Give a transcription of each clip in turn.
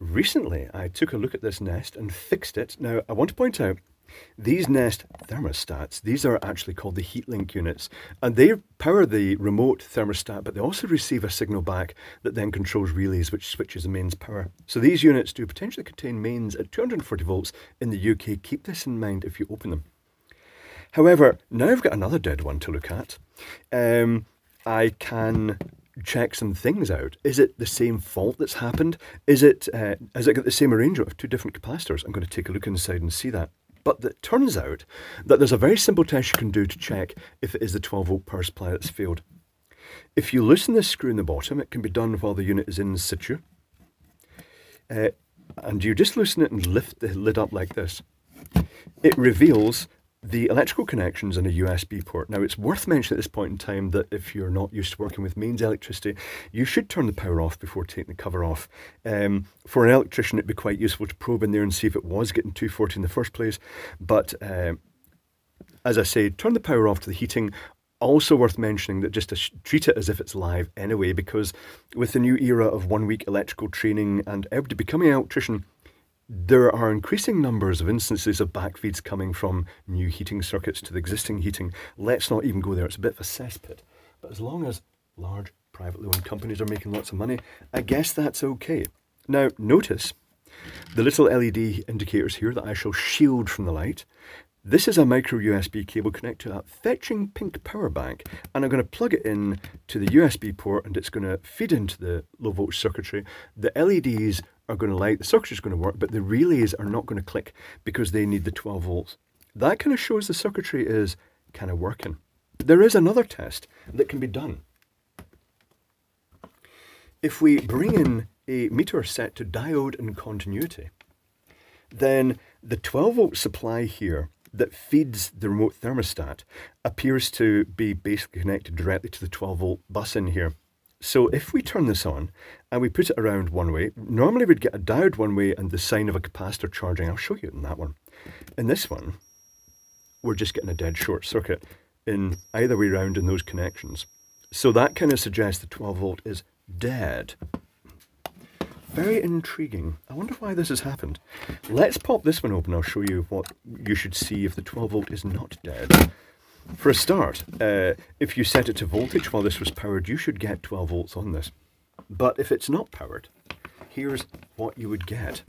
recently I took a look at this Nest and fixed it. Now, I want to point out these Nest thermostats, these are actually called the HeatLink units, and they power the remote thermostat, but they also receive a signal back that then controls relays, which switches the mains power. So these units do potentially contain mains at 240 volts in the UK. Keep this in mind if you open them. However, now I've got another dead one to look at. Um, I can check some things out. Is it the same fault that's happened? Is it uh, has it got the same arrangement of two different capacitors? I'm going to take a look inside and see that. But it turns out that there's a very simple test you can do to check if it is the 12 volt power supply that's failed. If you loosen this screw in the bottom, it can be done while the unit is in situ. Uh, and you just loosen it and lift the lid up like this. It reveals the electrical connections and a USB port. Now, it's worth mentioning at this point in time that if you're not used to working with mains electricity, you should turn the power off before taking the cover off. Um, for an electrician, it'd be quite useful to probe in there and see if it was getting 240 in the first place. But um, as I say, turn the power off to the heating. Also worth mentioning that just to treat it as if it's live anyway, because with the new era of one week electrical training and everybody becoming an electrician, there are increasing numbers of instances of backfeeds coming from new heating circuits to the existing heating. Let's not even go there, it's a bit of a cesspit. But as long as large privately owned companies are making lots of money, I guess that's okay. Now, notice the little LED indicators here that I shall shield from the light. This is a micro USB cable connected to that fetching pink power bank and I'm going to plug it in to the USB port and it's going to feed into the low voltage circuitry. The LEDs are going to light, the circuitry is going to work, but the relays are not going to click because they need the 12 volts. That kind of shows the circuitry is kind of working. There is another test that can be done. If we bring in a meter set to diode and continuity, then the 12 volt supply here that feeds the remote thermostat appears to be basically connected directly to the 12 volt bus in here. So if we turn this on and we put it around one way, normally we'd get a diode one way and the sign of a capacitor charging. I'll show you in that one. In this one, we're just getting a dead short circuit in either way round in those connections. So that kind of suggests the 12 volt is dead. Very intriguing. I wonder why this has happened. Let's pop this one open. I'll show you what you should see if the 12 volt is not dead. For a start, uh, if you set it to voltage while this was powered, you should get 12 volts on this. But if it's not powered, here's what you would get.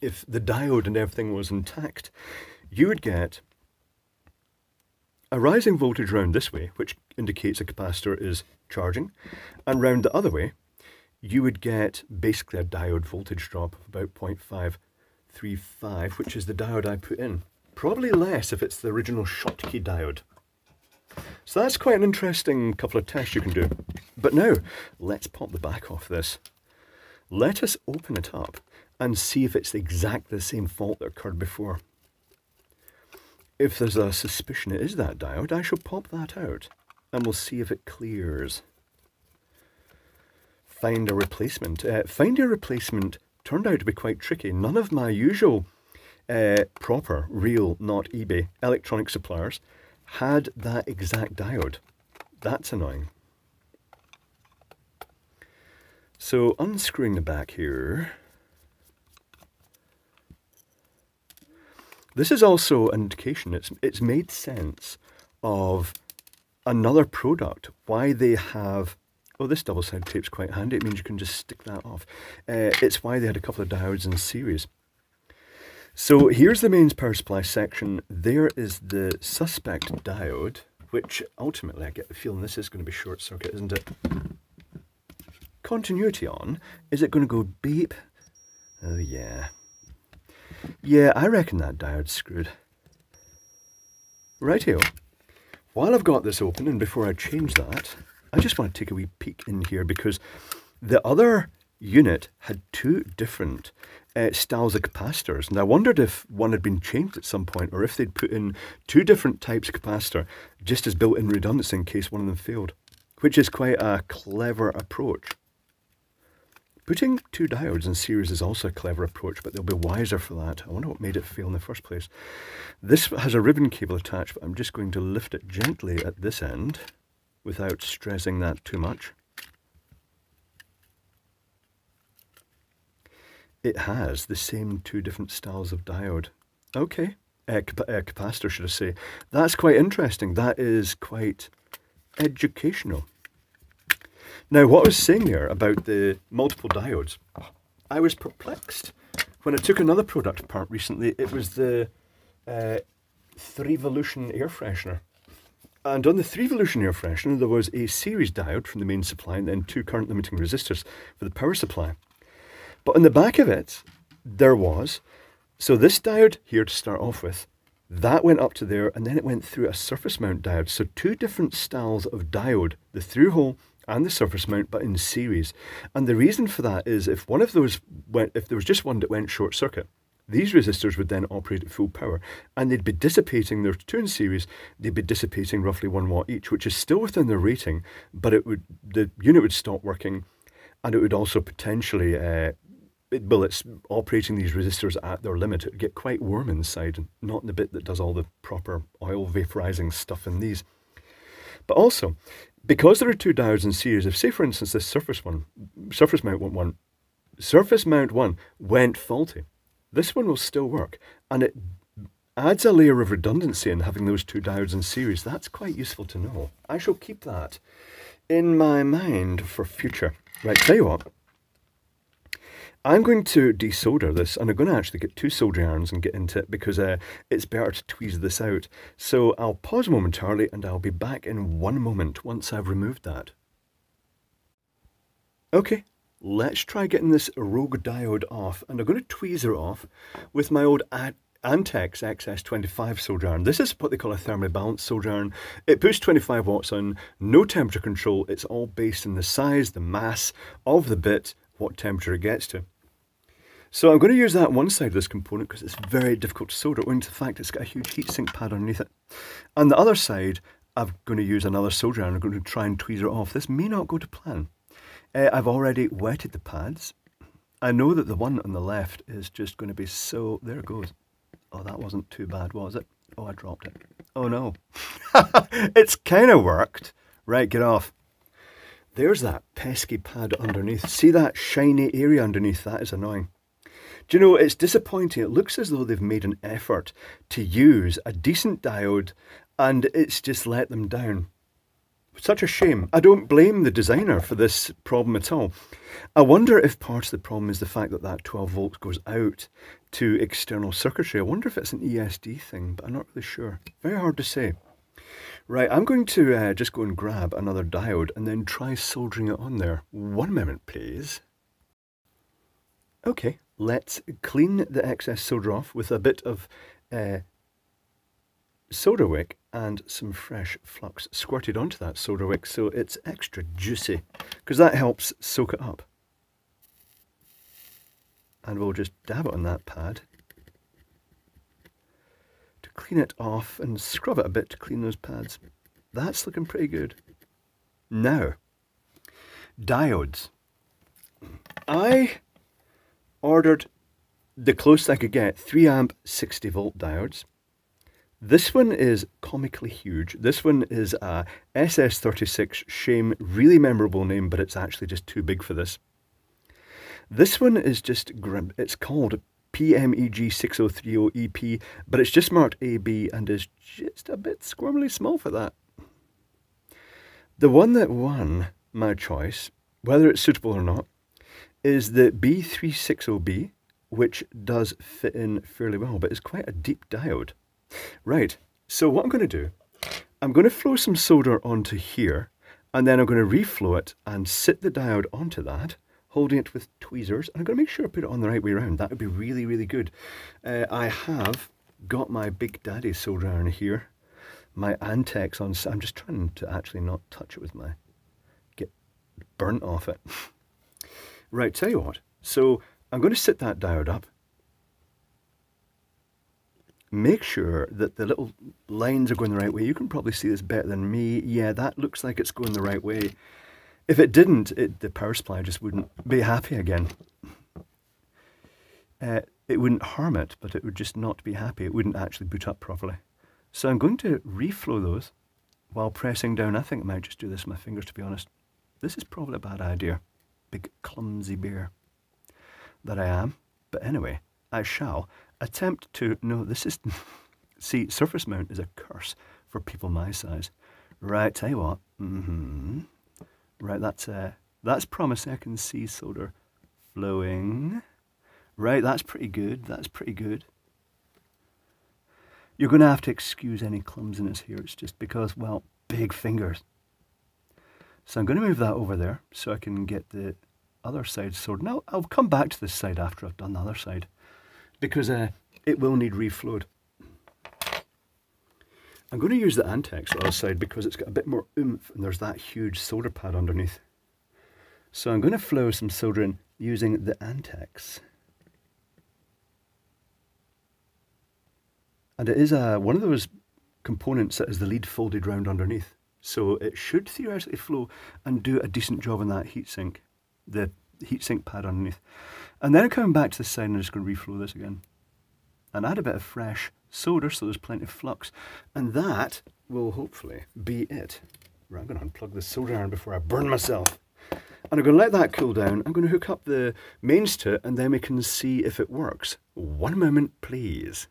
If the diode and everything was intact, you would get a rising voltage round this way, which indicates a capacitor is charging, and round the other way, you would get basically a diode voltage drop of about 0.535, which is the diode I put in. Probably less if it's the original Schottky diode. So that's quite an interesting couple of tests you can do. But now, let's pop the back off this. Let us open it up and see if it's exactly the same fault that occurred before. If there's a suspicion it is that diode, I shall pop that out and we'll see if it clears find a replacement. Uh, finding a replacement turned out to be quite tricky. None of my usual uh, proper, real, not eBay electronic suppliers had that exact diode. That's annoying. So unscrewing the back here. This is also an indication, it's, it's made sense of another product, why they have Oh, this double-sided tape's quite handy. It means you can just stick that off. Uh, it's why they had a couple of diodes in series. So here's the mains power supply section. There is the suspect diode, which ultimately I get the feeling this is going to be short circuit, isn't it? Continuity on. Is it going to go beep? Oh yeah. Yeah, I reckon that diode's screwed. Rightio. While I've got this open and before I change that, I just want to take a wee peek in here because the other unit had two different uh, styles of capacitors. And I wondered if one had been changed at some point or if they'd put in two different types of capacitor just as built-in redundancy in case one of them failed, which is quite a clever approach. Putting two diodes in series is also a clever approach, but they'll be wiser for that. I wonder what made it fail in the first place. This has a ribbon cable attached, but I'm just going to lift it gently at this end without stressing that too much. it has the same two different styles of diode. Okay, uh, cap- capacitor, should I say. That's quite interesting. That is quite educational. Now, what I was saying there about the multiple diodes, I was perplexed when I took another product apart recently. It was the uh, 3Volution air freshener. And on the 3Volution air freshener, there was a series diode from the main supply and then two current limiting resistors for the power supply. But on the back of it, there was, so this diode here to start off with, that went up to there and then it went through a surface mount diode. So two different styles of diode, the through hole and the surface mount, but in series. And the reason for that is if one of those went, if there was just one that went short circuit, these resistors would then operate at full power and they'd be dissipating, their two in series, they'd be dissipating roughly one watt each, which is still within their rating, but it would the unit would stop working and it would also potentially, uh, it, well, it's operating these resistors at their limit. It would get quite warm inside, and not in the bit that does all the proper oil vaporizing stuff in these. But also, because there are two diodes in series, if say for instance this surface one, surface mount one, surface mount one went faulty, this one will still work, and it adds a layer of redundancy in having those two diodes in series. That's quite useful to know. I shall keep that in my mind for future. Right, tell you what. I'm going to desolder this, and I'm going to actually get two soldering irons and get into it because uh, it's better to tweeze this out. So I'll pause momentarily, and I'll be back in one moment once I've removed that. Okay, let's try getting this rogue diode off, and I'm going to tweezer off with my old Antex XS25 solder iron. This is what they call a thermally balanced solder iron. It puts 25 watts on, no temperature control. It's all based on the size, the mass of the bit, what temperature it gets to. So I'm going to use that one side of this component because it's very difficult to solder owing to the fact it's got a huge heatsink pad underneath it. And the other side, I'm going to use another solder iron. I'm going to try and tweezer it off. This may not go to plan. Uh, I've already wetted the pads. I know that the one on the left is just going to be so... There it goes. Oh, that wasn't too bad, was it? Oh, I dropped it. Oh, no. it's kind of worked. Right, get off. There's that pesky pad underneath. See that shiny area underneath? That is annoying. Do you know, it's disappointing. It looks as though they've made an effort to use a decent diode and it's just let them down. Such a shame. I don't blame the designer for this problem at all. I wonder if part of the problem is the fact that that 12 volts goes out to external circuitry. I wonder if it's an ESD thing, but I'm not really sure. Very hard to say. Right, I'm going to uh, just go and grab another diode and then try soldering it on there. One moment, please. Okay, let's clean the excess solder off with a bit of uh, solder wick and some fresh flux squirted onto that solder wick so it's extra juicy because that helps soak it up. And we'll just dab it on that pad to clean it off and scrub it a bit to clean those pads. That's looking pretty good. Now, diodes. I ordered the closest I could get 3 amp 60 volt diodes. This one is comically huge. This one is a SS36 Shame, really memorable name, but it's actually just too big for this. This one is just grim. It's called PMEG6030EP, but it's just marked AB and is just a bit squirmily small for that. The one that won my choice, whether it's suitable or not, is the B360B, which does fit in fairly well, but it's quite a deep diode. Right, so what I'm going to do, I'm going to flow some solder onto here, and then I'm going to reflow it and sit the diode onto that, holding it with tweezers, and I'm going to make sure I put it on the right way around. That would be really, really good. Uh, I have got my Big Daddy solder iron here, my Antex on, I'm just trying to actually not touch it with my, get burnt off it. right, tell you what, so I'm going to sit that diode up, make sure that the little lines are going the right way. You can probably see this better than me. Yeah, that looks like it's going the right way. If it didn't, it, the power supply just wouldn't be happy again. Uh, it wouldn't harm it, but it would just not be happy. It wouldn't actually boot up properly. So I'm going to reflow those while pressing down. I think I might just do this with my fingers, to be honest. This is probably a bad idea. Big clumsy bear that I am. But anyway, I shall attempt to. No, this is. See, surface mount is a curse for people my size. Right, tell you what. Mm-hmm. Right, that's uh, that's promise. I can see solder flowing. Right, that's pretty good. That's pretty good. You're going to have to excuse any clumsiness here. It's just because, well, big fingers. So I'm going to move that over there so I can get the other side sorted. Now, I'll come back to this side after I've done the other side because uh, it will need reflowed. I'm going to use the Antex other side because it's got a bit more oomph and there's that huge solder pad underneath. So I'm going to flow some solder in using the Antex. And it is a, one of those components that is the lead folded round underneath. So it should theoretically flow and do a decent job on that heatsink, the heatsink pad underneath. And then coming back to the side, I'm just going to reflow this again. And add a bit of fresh solder so there's plenty of flux. And that will hopefully be it. Right, I'm going to unplug the solder iron before I burn myself. And I'm going to let that cool down. I'm going to hook up the mains to it and then we can see if it works. One moment, please.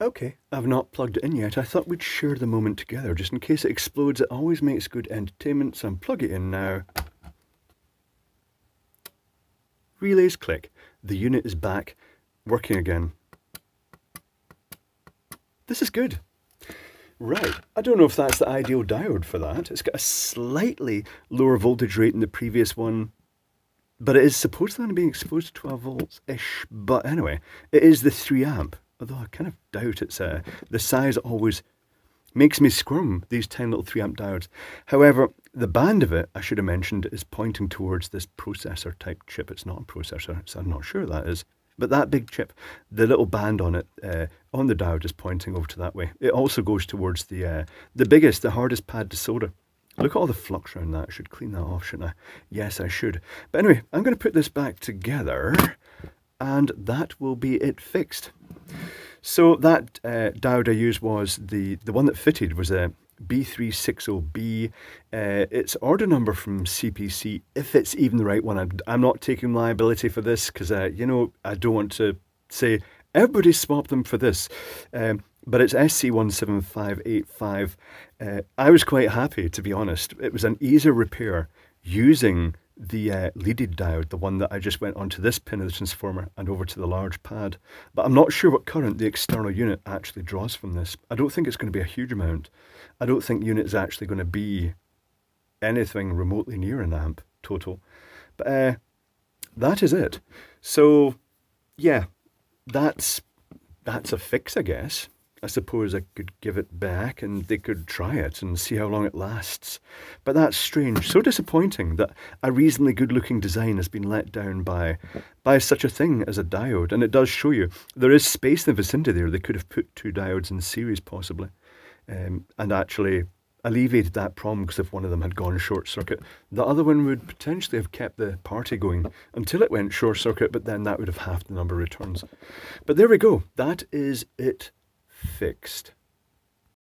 Okay, I've not plugged it in yet. I thought we'd share the moment together just in case it explodes. It always makes good entertainment, so I'm plug it in now. Relays click. The unit is back, working again. This is good. Right, I don't know if that's the ideal diode for that. It's got a slightly lower voltage rate than the previous one, but it is supposed to only be exposed to 12 volts-ish. But anyway, it is the 3 amp although I kind of doubt it's uh, the size always makes me squirm, these 10 little 3 amp diodes. However, the band of it, I should have mentioned, is pointing towards this processor type chip. It's not a processor, so I'm not sure that is. But that big chip, the little band on it, uh, on the diode is pointing over to that way. It also goes towards the uh, the biggest, the hardest pad to solder. Look at all the flux around that. I should clean that off, shouldn't I? Yes, I should. But anyway, I'm going to put this back together and that will be it fixed. So that uh, diode I used was the, the one that fitted was a B360B. Uh, it's order number from CPC, if it's even the right one. I'm, I'm not taking liability for this because, uh, you know, I don't want to say everybody swap them for this. Um, but it's SC17585. Uh, I was quite happy, to be honest. It was an easier repair using the uh, leaded diode, the one that I just went onto this pin of the transformer and over to the large pad. But I'm not sure what current the external unit actually draws from this. I don't think it's going to be a huge amount. I don't think unit is actually going to be anything remotely near an amp total. But uh, that is it. So, yeah, that's that's a fix, I guess. I suppose I could give it back and they could try it and see how long it lasts. But that's strange, so disappointing that a reasonably good looking design has been let down by by such a thing as a diode. And it does show you there is space in the vicinity there. They could have put two diodes in series possibly um, and actually alleviated that problem because if one of them had gone short circuit, the other one would potentially have kept the party going until it went short circuit, but then that would have halved the number of returns. But there we go. That is it fixed.